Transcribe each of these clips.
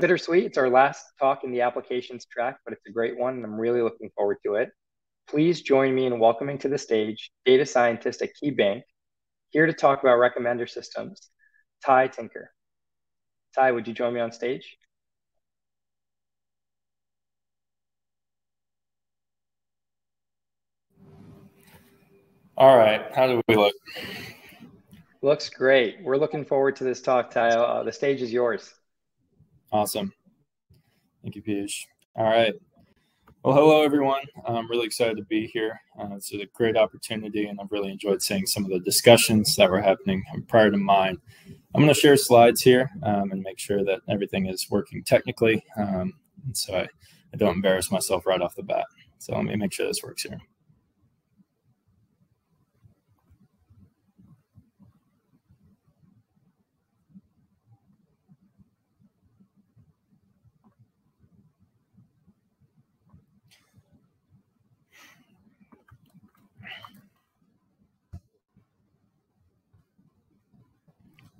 Bittersweet, it's our last talk in the applications track, but it's a great one, and I'm really looking forward to it. Please join me in welcoming to the stage data scientist at KeyBank, here to talk about recommender systems, Ty Tinker. Ty, would you join me on stage? All right, how do we look? Looks great. We're looking forward to this talk, Ty. Uh, the stage is yours. Awesome. Thank you, Piyush. All right. Well, hello, everyone. I'm really excited to be here. Uh, it's a great opportunity, and I've really enjoyed seeing some of the discussions that were happening prior to mine. I'm going to share slides here um, and make sure that everything is working technically, um, so I, I don't embarrass myself right off the bat. So let me make sure this works here.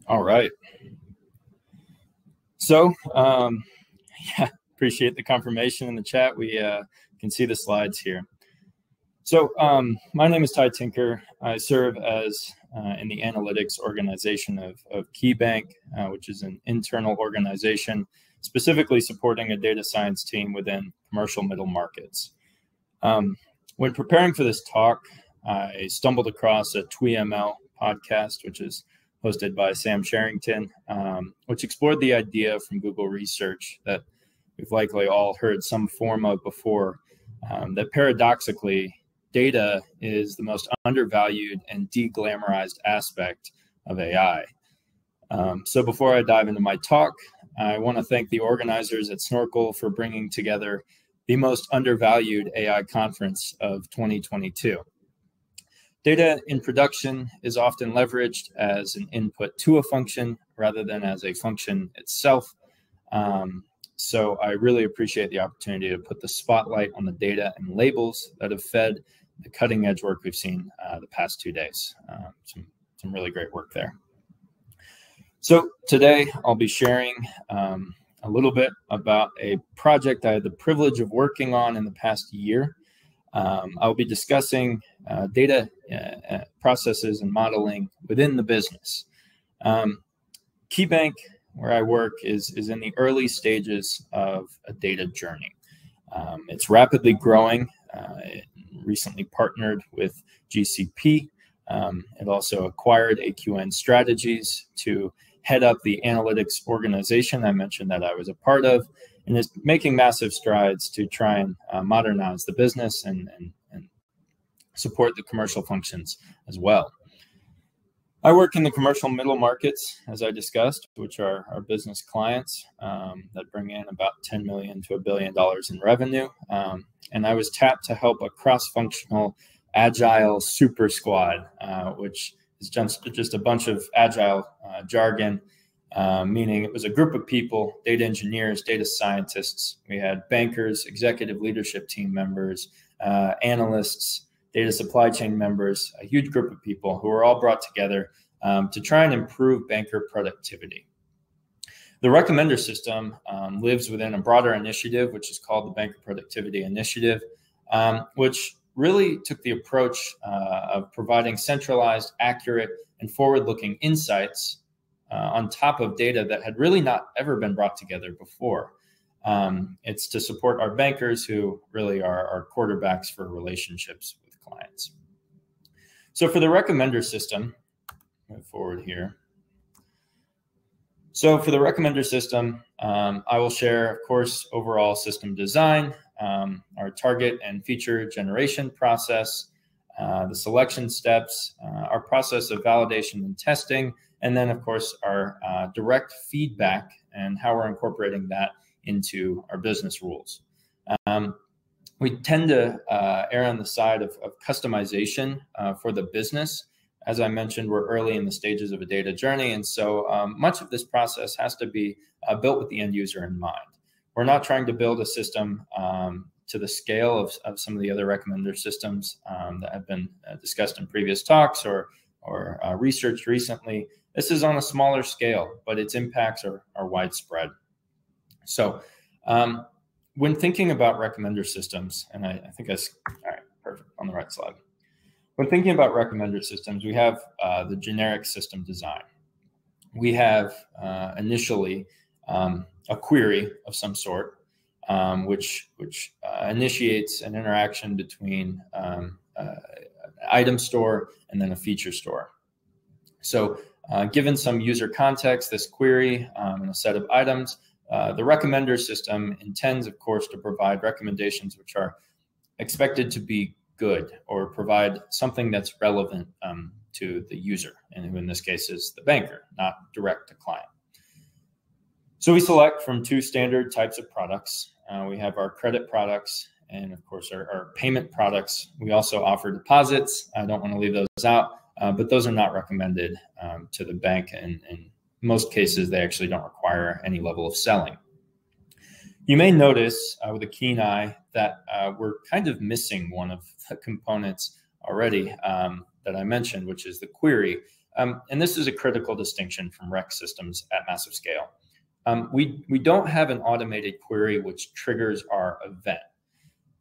All right. So, um, yeah, appreciate the confirmation in the chat. We uh, can see the slides here. So, um, my name is Ty Tinker. I serve as uh, in the analytics organization of, of KeyBank, uh, which is an internal organization specifically supporting a data science team within commercial middle markets. Um, when preparing for this talk, I stumbled across a TWIML podcast, which is hosted by Sam Charrington, um, which explored the idea from Google Research that we've likely all heard some form of before um, that paradoxically, data is the most undervalued and deglamorized aspect of AI. Um, so before I dive into my talk, I want to thank the organizers at Snorkel for bringing together the most undervalued AI conference of 2022. Data in production is often leveraged as an input to a function rather than as a function itself. Um, so I really appreciate the opportunity to put the spotlight on the data and labels that have fed the cutting edge work we've seen uh, the past two days. Uh, some, some really great work there. So today I'll be sharing um, a little bit about a project I had the privilege of working on in the past year. Um, I'll be discussing uh, data uh, uh, processes and modeling within the business. Um, KeyBank, where I work, is, is in the early stages of a data journey. Um, it's rapidly growing. Uh, it recently partnered with GCP. Um, it also acquired AQN Strategies to head up the analytics organization I mentioned that I was a part of, and is making massive strides to try and uh, modernize the business and, and support the commercial functions as well. I work in the commercial middle markets, as I discussed, which are our business clients um, that bring in about 10 million to a billion dollars in revenue. Um, and I was tapped to help a cross-functional agile super squad, uh, which is just, just a bunch of agile uh, jargon, uh, meaning it was a group of people, data engineers, data scientists. We had bankers, executive leadership team members, uh, analysts, data supply chain members, a huge group of people who were all brought together um, to try and improve banker productivity. The recommender system um, lives within a broader initiative, which is called the Banker Productivity Initiative, um, which really took the approach uh, of providing centralized, accurate, and forward looking insights uh, on top of data that had really not ever been brought together before. Um, it's to support our bankers who really are our quarterbacks for relationships with clients. So for the recommender system, move forward here. So for the recommender system, um, I will share, of course, overall system design, um, our target and feature generation process, uh, the selection steps, uh, our process of validation and testing, and then, of course, our uh, direct feedback and how we're incorporating that into our business rules. Um, we tend to uh, err on the side of, of customization uh, for the business. As I mentioned, we're early in the stages of a data journey. And so um, much of this process has to be uh, built with the end user in mind. We're not trying to build a system um, to the scale of, of some of the other recommender systems um, that have been uh, discussed in previous talks or, or uh, researched recently. This is on a smaller scale, but its impacts are, are widespread. So um, when thinking about recommender systems, and I, I think I, all right, perfect, on the right slide. When thinking about recommender systems, we have uh, the generic system design. We have uh, initially um, a query of some sort, um, which which uh, initiates an interaction between um, uh, item store and then a feature store. So uh, given some user context, this query um, and a set of items, uh, the recommender system intends, of course, to provide recommendations which are expected to be good or provide something that's relevant um, to the user, and who in this case is the banker, not direct to client. So we select from two standard types of products. Uh, we have our credit products and of course our, our, payment products. We also offer deposits. I don't want to leave those out, uh, but those are not recommended um, to the bank. And in most cases, they actually don't require any level of selling. You may notice uh, with a keen eye that uh, we're kind of missing one of the components already um, that I mentioned, which is the query. Um, and this is a critical distinction from rec systems at massive scale. Um, we, we don't have an automated query which triggers our event.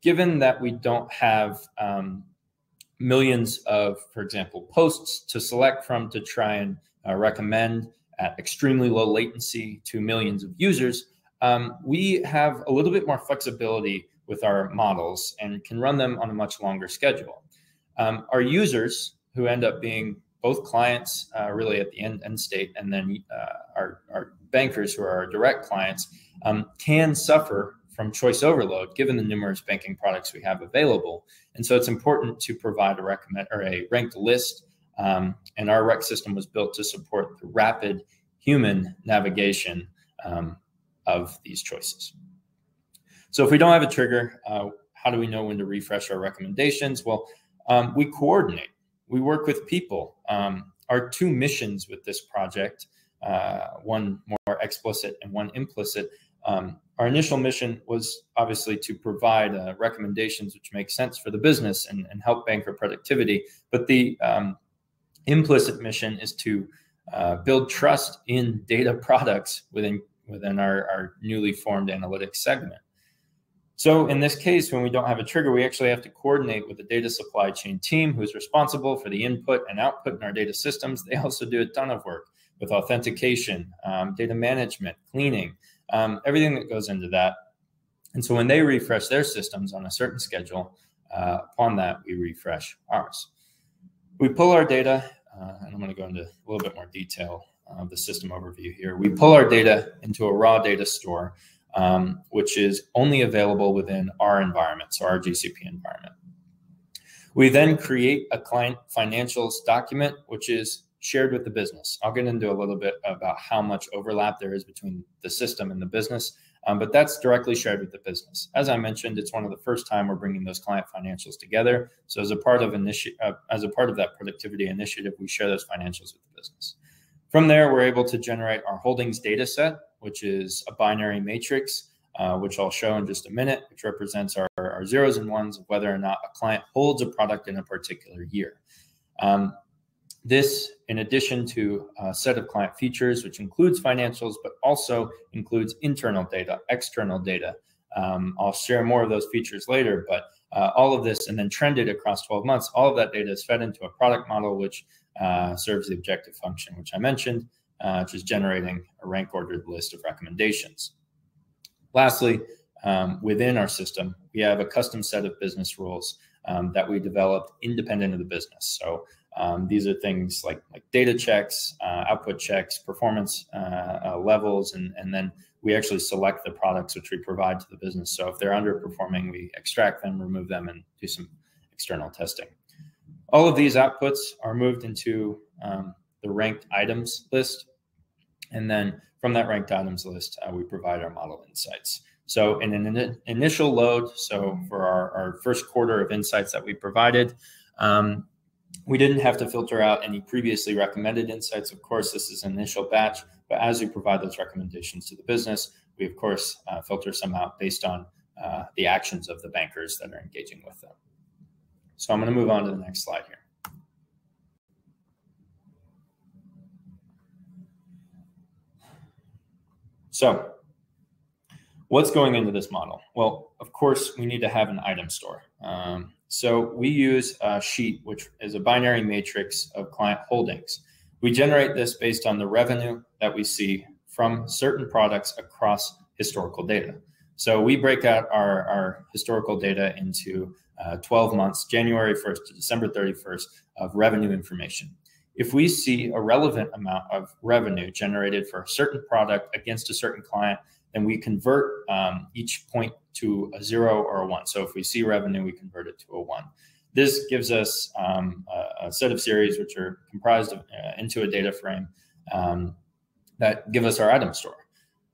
Given that we don't have um, millions of, for example, posts to select from to try and uh, recommend at extremely low latency to millions of users, um, we have a little bit more flexibility with our models and can run them on a much longer schedule. Um, our users, who end up being both clients uh, really at the end, end state and then uh, our, our bankers who are our direct clients um, can suffer from choice overload given the numerous banking products we have available. And so it's important to provide a recommend or a ranked list. Um, and our rec system was built to support the rapid human navigation um, of these choices. So if we don't have a trigger, uh, how do we know when to refresh our recommendations? Well, um, we coordinate. We work with people. Um, our two missions with this project uh, one more explicit and one implicit. Um, our initial mission was obviously to provide uh, recommendations which make sense for the business and, and help banker productivity. But the um, implicit mission is to uh, build trust in data products within within our, our newly formed analytics segment. So in this case, when we don't have a trigger, we actually have to coordinate with the data supply chain team who's responsible for the input and output in our data systems. They also do a ton of work with authentication, um, data management, cleaning, um, everything that goes into that. And so when they refresh their systems on a certain schedule, uh, upon that, we refresh ours. We pull our data, uh, and I'm going to go into a little bit more detail of the system overview here. We pull our data into a raw data store, um, which is only available within our environment, so our GCP environment. We then create a client financials document, which is shared with the business. I'll get into a little bit about how much overlap there is between the system and the business, um, but that's directly shared with the business. As I mentioned, it's one of the first time we're bringing those client financials together. So as a part of initi- uh, as a part of that productivity initiative, we share those financials with the business. From there, we're able to generate our holdings data set, which is a binary matrix, uh, which I'll show in just a minute, which represents our, our zeros and ones of whether or not a client holds a product in a particular year. Um, this, in addition to a set of client features, which includes financials, but also includes internal data, external data. Um, I'll share more of those features later, but uh, all of this and then trended across 12 months, all of that data is fed into a product model, which uh, serves the objective function, which I mentioned, uh, which is generating a rank ordered list of recommendations. Lastly, um, within our system, we have a custom set of business rules um, that we developed independent of the business. So um, these are things like, like data checks, uh, output checks, performance uh, uh, levels, and, and then we actually select the products which we provide to the business. So if they're underperforming, we extract them, remove them, and do some external testing. All of these outputs are moved into um, the ranked items list. And then from that ranked items list, uh, we provide our model insights. So in an in initial load, so for our, our, first quarter of insights that we provided, um, we didn't have to filter out any previously recommended insights. Of course, this is an initial batch, but as we provide those recommendations to the business, we of course uh, filter some out based on uh, the actions of the bankers that are engaging with them. So I'm going to move on to the next slide here. So What's going into this model? Well, of course, we need to have an item store. Um, so we use a sheet, which is a binary matrix of client holdings. We generate this based on the revenue that we see from certain products across historical data. So we break out our, our historical data into uh, 12 months, January 1st to December 31st of revenue information. If we see a relevant amount of revenue generated for a certain product against a certain client, then we convert um, each point to a zero or a one. So if we see revenue, we convert it to a one. This gives us um, a, a, set of series which are comprised of uh, into a data frame um, that give us our item store.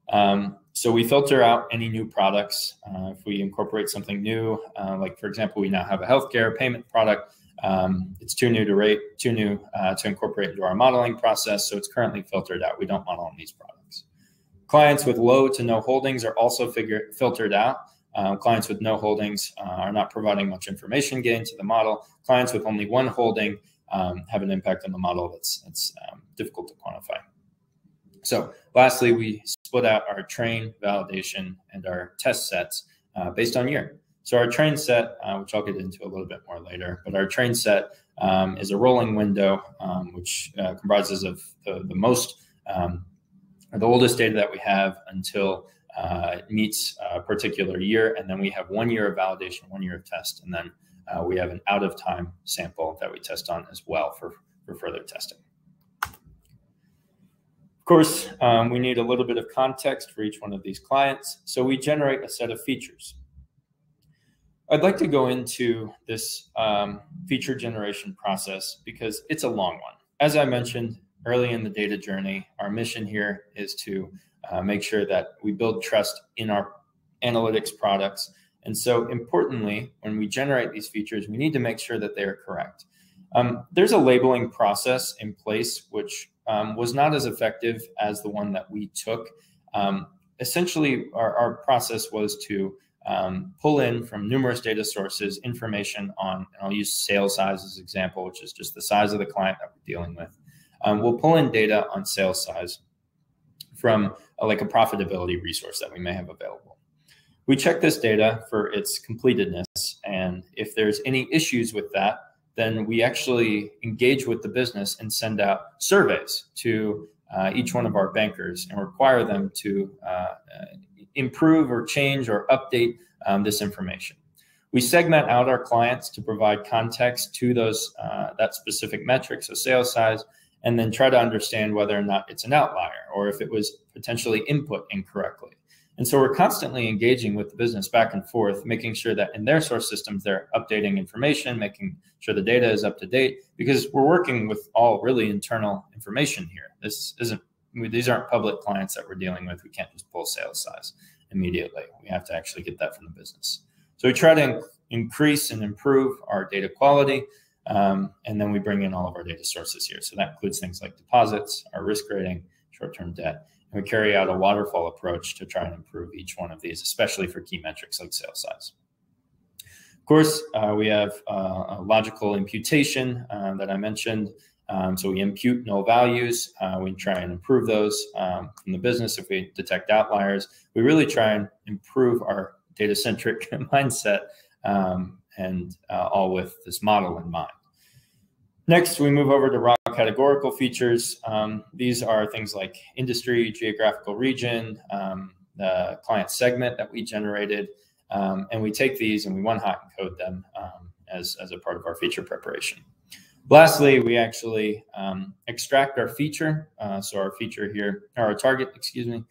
Um, so we filter out any new products. Uh, if we incorporate something new, uh, like for example, we now have a healthcare payment product. Um, it's too new to rate, too new uh, to incorporate into our modeling process. So it's currently filtered out. We don't model on these products. Clients with low to no holdings are also figure, filtered out. Um, clients with no holdings uh, are not providing much information gain to the model. Clients with only one holding um, have an impact on the model that's, that's um, difficult to quantify. So lastly, we split out our train, validation, and our test sets uh, based on year. So our train set, uh, which I'll get into a little bit more later, but our train set um, is a rolling window, um, which uh, comprises of the, the most, um, the oldest data that we have until uh, it meets a particular year. And then we have one year of validation, one year of test, and then uh, we have an out of time sample that we test on as well for, for further testing. Of course, um, we need a little bit of context for each one of these clients. So we generate a set of features. I'd like to go into this um, feature generation process because it's a long one. As I mentioned early in the data journey, our mission here is to uh, make sure that we build trust in our analytics products. And so importantly, when we generate these features, we need to make sure that they are correct. Um, there's a labeling process in place, which um, was not as effective as the one that we took. Um, essentially, our, our, process was to um, pull in from numerous data sources information on, I'll use sale size as example, which is just the size of the client that we're dealing with. Um, we'll pull in data on sales size from a, like a profitability resource that we may have available. We check this data for its completedness, and if there's any issues with that, then we actually engage with the business and send out surveys to uh, each one of our bankers and require them to uh, uh, improve or change or update um, this information. We segment out our clients to provide context to those uh, that specific metric, so sales size, and then try to understand whether or not it's an outlier or if it was potentially input incorrectly. And so we're constantly engaging with the business back and forth, making sure that in their source systems, they're updating information, making sure the data is up to date, because we're working with all really internal information here. This isn't, these aren't public clients that we're dealing with. We can't just pull sales size immediately. We have to actually get that from the business. So we try to increase and improve our data quality. Um, and then we bring in all of our data sources here. So that includes things like deposits, our risk rating, short-term debt, and we carry out a waterfall approach to try and improve each one of these, especially for key metrics like sales size. Of course, uh, we have uh, a logical imputation uh, that I mentioned. Um, so we impute null values. Uh, we try and improve those um, from the business. If we detect outliers, we really try and improve our data-centric mindset um, and uh, all with this model in mind. Next, we move over to raw categorical features. Um, these are things like industry, geographical region, um, the client segment that we generated. Um, and we take these and we one hot encode them um, as, as a part of our feature preparation. Lastly, we actually um, extract our feature. Uh, so our feature here, or our target, excuse me,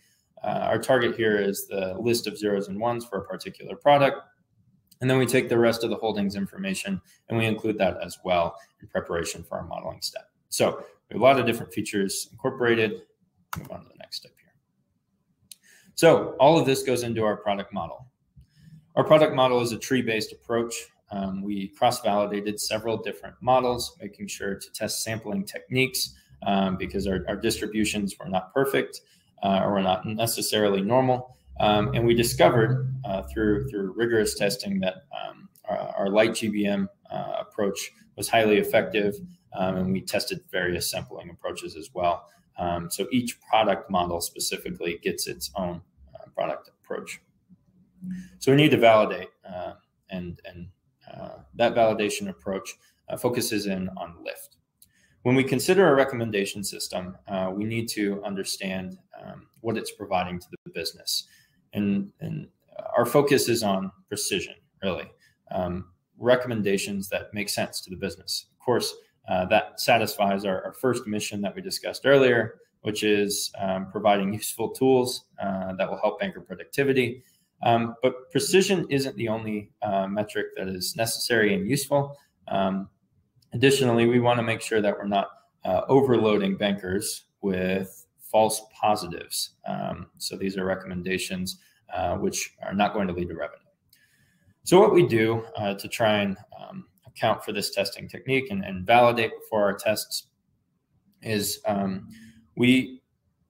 uh, our target here is the list of zeros and ones for a particular product. And then we take the rest of the holdings information and we include that as well in preparation for our modeling step. So a lot of different features incorporated. Move on to the next step here. So all of this goes into our product model. Our product model is a tree-based approach. Um, we cross-validated several different models, making sure to test sampling techniques um, because our, our, distributions were not perfect uh, or were not necessarily normal. Um, and we discovered uh, through through rigorous testing that um, our, our, light GBM uh, approach was highly effective, um, and we tested various sampling approaches as well. Um, so each product model specifically gets its own uh, product approach So we need to validate, uh, and and uh, that validation approach uh, focuses in on lift. When we consider a recommendation system, uh, we need to understand um, what it's providing to the business, and and our focus is on precision, really. Um, recommendations that make sense to the business. Of course, uh, that satisfies our, our, first mission that we discussed earlier, which is um, providing useful tools uh, that will help banker productivity. Um, but precision isn't the only uh, metric that is necessary and useful. Um, additionally, we want to make sure that we're not uh, overloading bankers with false positives. Um, so these are recommendations uh, which are not going to lead to revenue. So what we do uh, to try and um, account for this testing technique and, and, validate before our tests is um, we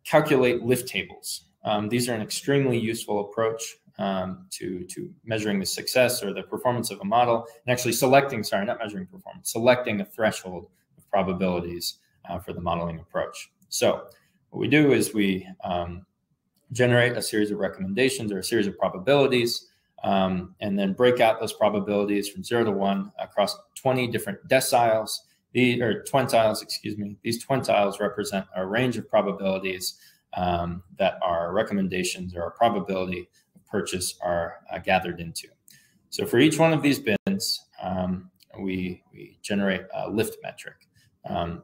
calculate lift tables. Um, these are an extremely useful approach um, to, to measuring the success or the performance of a model and actually selecting, sorry, not measuring performance, selecting a threshold of probabilities uh, for the modeling approach. So what we do is we um, generate a series of recommendations or a series of probabilities um, and then break out those probabilities from zero to one across 20 different deciles, the, or twintiles, excuse me. These twintiles represent a range of probabilities um, that our recommendations or our probability of purchase are uh, gathered into. So for each one of these bins, um, we, we generate a lift metric. Um,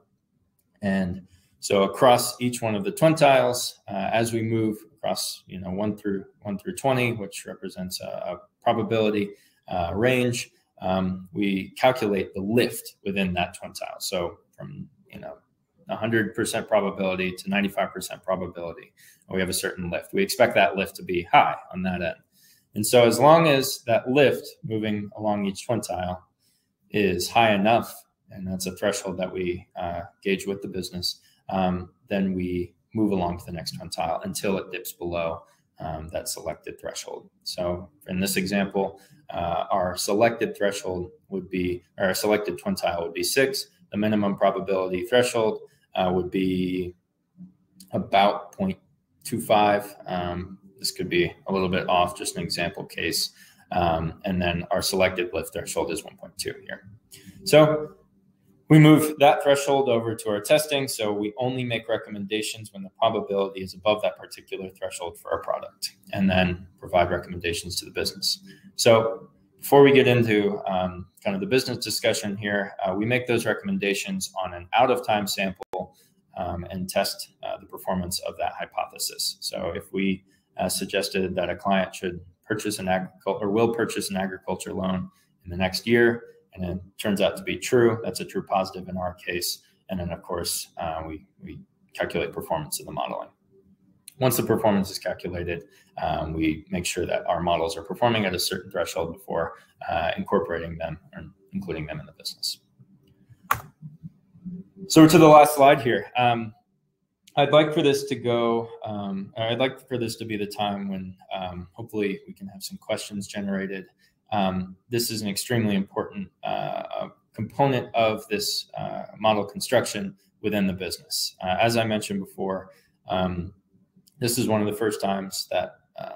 and so across each one of the twintiles, uh, as we move across, you know, one through one through 20, which represents a, a probability uh, range, um, we calculate the lift within that twintile. So from, you know, 100% probability to 95% probability, we have a certain lift. We expect that lift to be high on that end. And so as long as that lift moving along each twintile is high enough, and that's a threshold that we uh, gauge with the business, um, then we move along to the next twintile until it dips below um, that selected threshold. So in this example, uh, our selected threshold would be, or our selected twintile would be six. The minimum probability threshold uh, would be about 0.25. Um, this could be a little bit off, just an example case. Um, and then our selected lift threshold is 1.2 here. So we move that threshold over to our testing. So we only make recommendations when the probability is above that particular threshold for our product and then provide recommendations to the business. So before we get into um, kind of the business discussion here, uh, we make those recommendations on an out of time sample um, and test uh, the performance of that hypothesis. So if we uh, suggested that a client should purchase an agriculture or will purchase an agriculture loan in the next year, and it turns out to be true. That's a true positive in our case. And then, of course, uh, we, we calculate performance of the modeling. Once the performance is calculated, um, we make sure that our models are performing at a certain threshold before uh, incorporating them or including them in the business. So to the last slide here. Um, I'd like for this to go, um, I'd like for this to be the time when um, hopefully we can have some questions generated um, this is an extremely important uh, component of this uh, model construction within the business. Uh, as I mentioned before, um, this is one of the first times that um,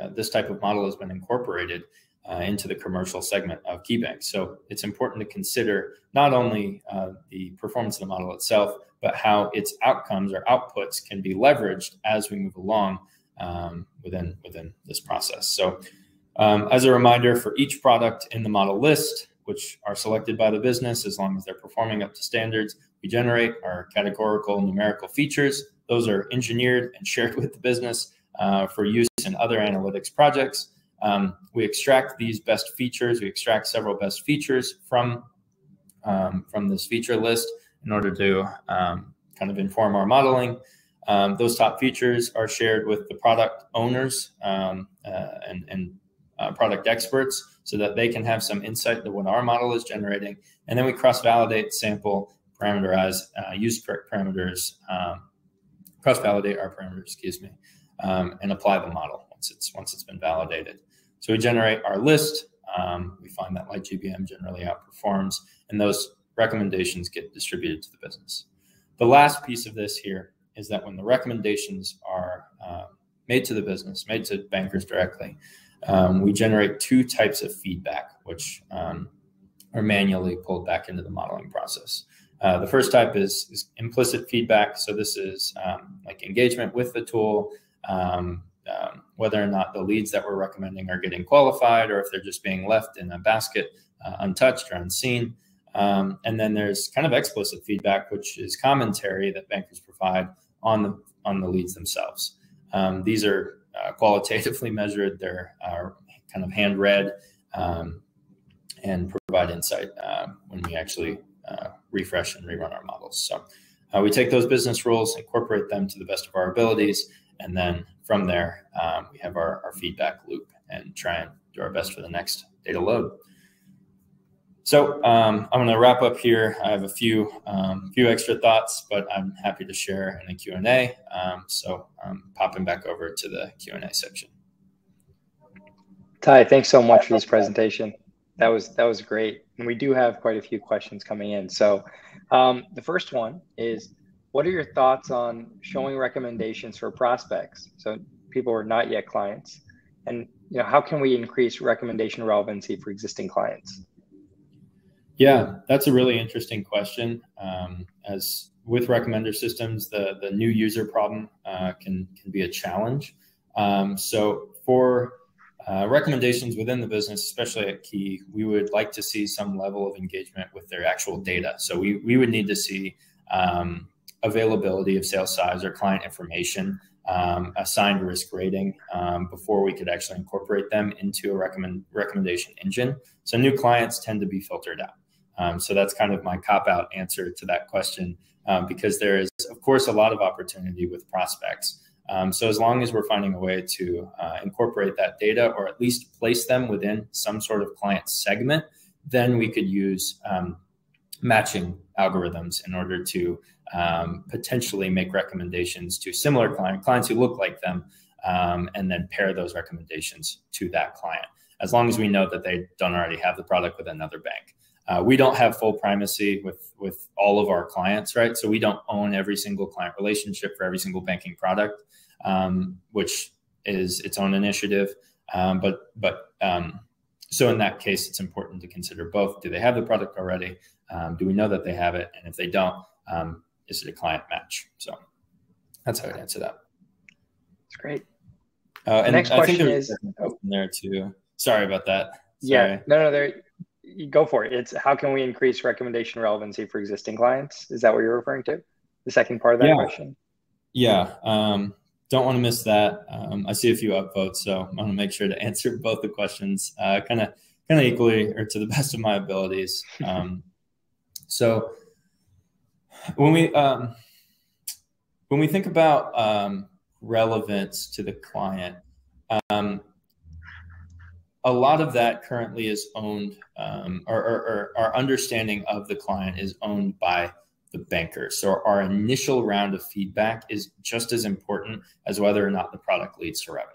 uh, this type of model has been incorporated uh, into the commercial segment of KeyBank. So it's important to consider not only uh, the performance of the model itself, but how its outcomes or outputs can be leveraged as we move along um, within within this process. So um, as a reminder, for each product in the model list, which are selected by the business as long as they're performing up to standards, we generate our categorical and numerical features. Those are engineered and shared with the business uh, for use in other analytics projects. Um, we extract these best features. We extract several best features from, um, from this feature list in order to um, kind of inform our modeling. Um, those top features are shared with the product owners um, uh, and, and uh, product experts so that they can have some insight into what our model is generating. And then we cross-validate, sample, parameterize, uh, use correct parameters, um, cross-validate our parameters, excuse me, um, and apply the model once it's once it's been validated. So we generate our list. Um, we find that Light GBM generally outperforms, and those recommendations get distributed to the business. The last piece of this here is that when the recommendations are uh, made to the business, made to bankers directly, um, we generate two types of feedback, which um, are manually pulled back into the modeling process. Uh, the first type is, is, implicit feedback. So this is um, like engagement with the tool, um, um, whether or not the leads that we're recommending are getting qualified or if they're just being left in a basket uh, untouched or unseen. Um, and then there's kind of explicit feedback, which is commentary that bankers provide on the on the leads themselves. These are uh, qualitatively measured. They're uh, kind of hand read um, and provide insight uh, when we actually uh, refresh and rerun our models. So uh, we take those business rules, incorporate them to the best of our abilities, and then from there um, we have our, our feedback loop and try and do our best for the next data load. So um, I'm going to wrap up here. I have a few um, few extra thoughts, but I'm happy to share in A. Um, so I'm popping back over to the Q and A section. Ty, thanks so much for this presentation. That was that was great, and we do have quite a few questions coming in. So um, the first one is, what are your thoughts on showing recommendations for prospects? So people who are not yet clients, and you know how can we increase recommendation relevancy for existing clients? Yeah, that's a really interesting question. Um, as with recommender systems, the the new user problem uh, can can be a challenge. Um, so for uh, recommendations within the business, especially at Key, we would like to see some level of engagement with their actual data. So we we would need to see um, availability of sales size or client information, um, assigned risk rating um, before we could actually incorporate them into a recommend recommendation engine. So new clients tend to be filtered out. Um, so that's kind of my cop out answer to that question, um, because there is, of course, a lot of opportunity with prospects. Um, so as long as we're finding a way to uh, incorporate that data or at least place them within some sort of client segment, then we could use um, matching algorithms in order to um, potentially make recommendations to similar client, clients who look like them, um, and then pair those recommendations to that client, as long as we know that they don't already have the product with another bank. Uh, we don't have full primacy with with all of our clients, right? So we don't own every single client relationship for every single banking product, um, which is its own initiative. Um, but but um, so in that case, it's important to consider both. Do they have the product already? Um, do we know that they have it? And if they don't, um, is it a client match? So that's how I'd answer that. That's great. Uh, and next I question is there too. Sorry about that. Sorry. Yeah, no, no, there go for it. It's how can we increase recommendation relevancy for existing clients? Is that what you're referring to? The second part of that yeah. question. Yeah. Um, don't want to miss that. Um, I see a few upvotes, so I want to make sure to answer both the questions kind of kind of equally or to the best of my abilities. Um, so when we um, when we think about um, relevance to the client, um, a lot of that currently is owned, um, or, or, or, our understanding of the client is owned by the banker. So our initial round of feedback is just as important as whether or not the product leads to revenue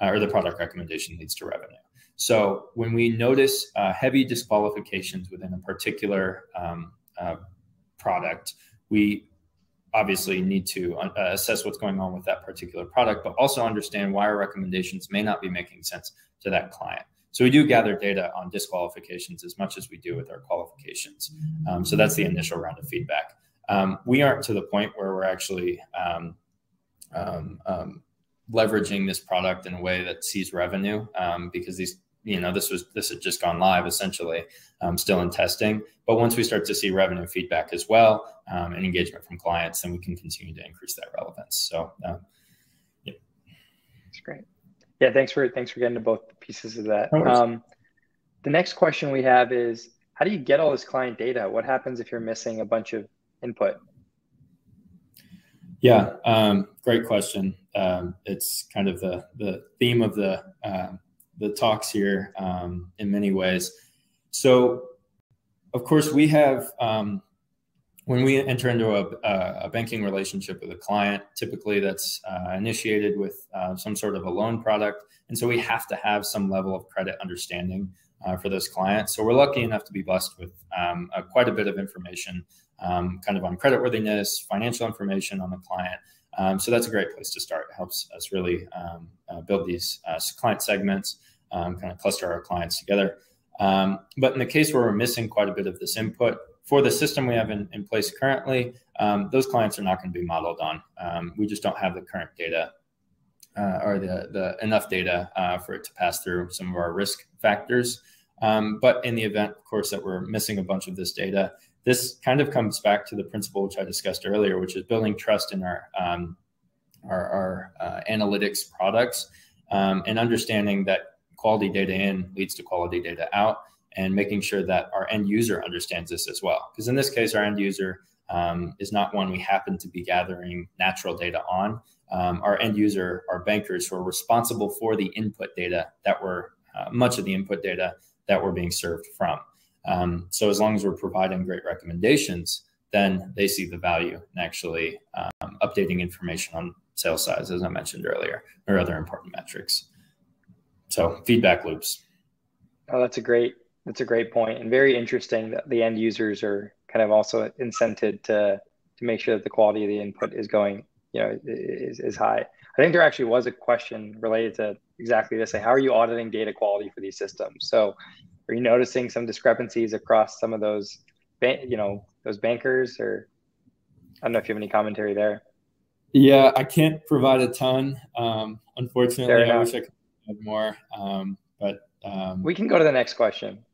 uh, or the product recommendation leads to revenue. So when we notice uh, heavy disqualifications within a particular um, uh, product, we obviously need to uh, assess what's going on with that particular product, but also understand why our recommendations may not be making sense to that client. So we do gather data on disqualifications as much as we do with our qualifications. Um, so that's the initial round of feedback. Um, we aren't to the point where we're actually um, um, um leveraging this product in a way that sees revenue um, because these, you know, this was this had just gone live essentially, still in testing. But once we start to see revenue feedback as well and engagement from clients, then we can continue to increase that relevance. So, yeah, that's great. Yeah, thanks for thanks for getting to both pieces of that. Um, the next question we have is how do you get all this client data? What happens if you're missing a bunch of input? Yeah, um, great question. Um, it's kind of the the theme of the uh, the talks here um, in many ways. So, of course, we have um, when we enter into a, a, banking relationship with a client, typically that's uh, initiated with uh, some sort of a loan product. And so we have to have some level of credit understanding uh, for those clients. So we're lucky enough to be blessed with um, quite a bit of information um, kind of on creditworthiness, financial information on the client. Um, so that's a great place to start. It helps us really um, uh, build these uh, client segments um, kind of cluster our clients together. Um, but in the case where we're missing quite a bit of this input, for the system we have in, in place currently, um, those clients are not going to be modeled on. Um, we just don't have the current data uh, or the, the enough data uh, for it to pass through some of our risk factors. But in the event, of course, that we're missing a bunch of this data, this kind of comes back to the principle which I discussed earlier, which is building trust in our um, our, our uh, analytics products um, and understanding that quality data in leads to quality data out and making sure that our end user understands this as well. Because in this case, our end user um, is not one we happen to be gathering natural data on. Um, our end user are bankers who are responsible for the input data that were uh, much of the input data that we're being served from. Um, so as long as we're providing great recommendations, then they see the value in actually um, updating information on sale size, as I mentioned earlier, or other important metrics. So feedback loops. Oh, that's a great that's a great point and very interesting that the end users are kind of also incented to to make sure that the quality of the input is going, you know, is, is high. I think there actually was a question related to exactly this. How are you auditing data quality for these systems? So are you noticing some discrepancies across some of those, you know, those bankers or I don't know if you have any commentary there. Yeah, I can't provide a ton. Um, unfortunately, I wish I could have more. Um, but um, we can go to the next question.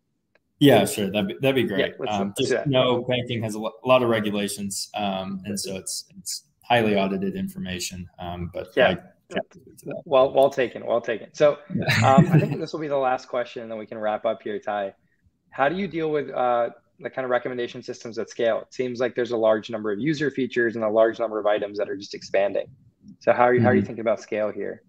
Yeah, sure. That'd be, that'd be great. Yeah, um, just know banking has a lot of regulations, um, and so it's it's highly audited information. Um, but yeah, well, well taken, well taken. So um, I think this will be the last question, and then we can wrap up here, Ty. How do you deal with uh, the kind of recommendation systems at scale? It seems like there's a large number of user features and a large number of items that are just expanding. So how are you, mm-hmm. how are you mm-hmm. thinking about scale here?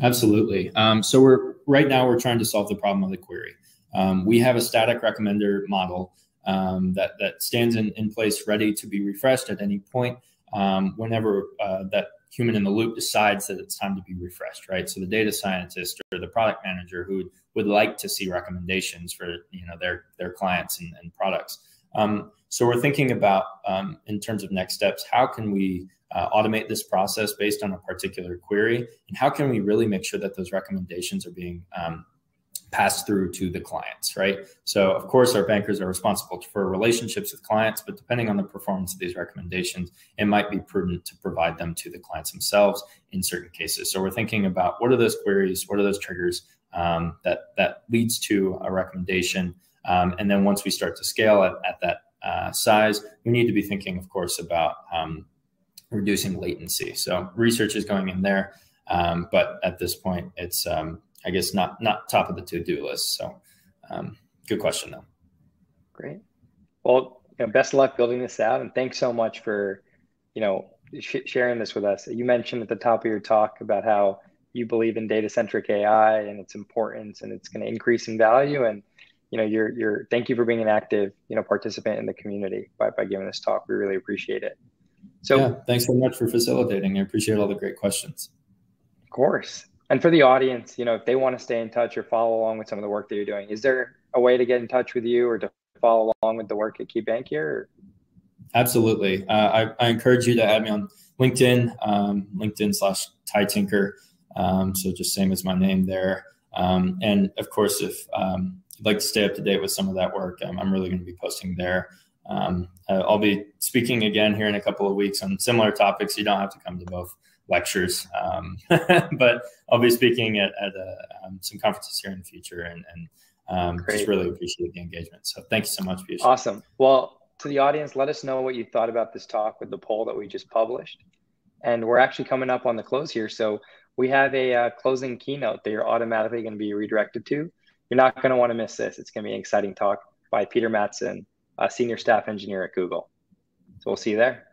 Absolutely. Um, so we're right now we're trying to solve the problem of the query. Um, we have a static recommender model um, that that stands in, in place, ready to be refreshed at any point um, whenever uh, that human in the loop decides that it's time to be refreshed, right? So the data scientist or the product manager who would like to see recommendations for you know their their clients and, and products. Um, so we're thinking about um, in terms of next steps, how can we uh, automate this process based on a particular query, and how can we really make sure that those recommendations are being um, passed through to the clients, right? So, of course, our bankers are responsible for relationships with clients, but depending on the performance of these recommendations, it might be prudent to provide them to the clients themselves in certain cases. So, we're thinking about what are those queries, what are those triggers um, that that leads to a recommendation, um, and then once we start to scale at, at that uh, size, we need to be thinking, of course, about um, reducing latency. So, research is going in there, um, but at this point, it's um, I guess not not top of the to do list. So, um, good question though. Great. Well, you know, best of luck building this out, and thanks so much for, you know, sh- sharing this with us. You mentioned at the top of your talk about how you believe in data centric AI and its importance, and it's going to increase in value. And you know, you're you're thank you for being an active, you know, participant in the community by by giving this talk. We really appreciate it. So, yeah, thanks so much for facilitating. I appreciate all the great questions. Of course and for the audience, you know, if they want to stay in touch or follow along with some of the work that you're doing, is there a way to get in touch with you or to follow along with the work at KeyBank here? Absolutely. Uh, I, I, encourage you to add me on LinkedIn, um, LinkedIn slash Ty Tinker. Um, so just same as my name there. Um, and of course, if um, you'd like to stay up to date with some of that work, um, I'm really going to be posting there. Um, uh, I'll be speaking again here in a couple of weeks on similar topics. You don't have to come to both lectures, um, but I'll be speaking at, at uh, um, some conferences here in the future and, and um, just really appreciate the engagement. So thank you so much, Piyush. Awesome. Well, to the audience, let us know what you thought about this talk with the poll that we just published. And we're actually coming up on the close here. So we have a uh, closing keynote that you're automatically going to be redirected to. You're not going to want to miss this. It's going to be an exciting talk by Peter Mattson, a senior staff engineer at Google. So we'll see you there.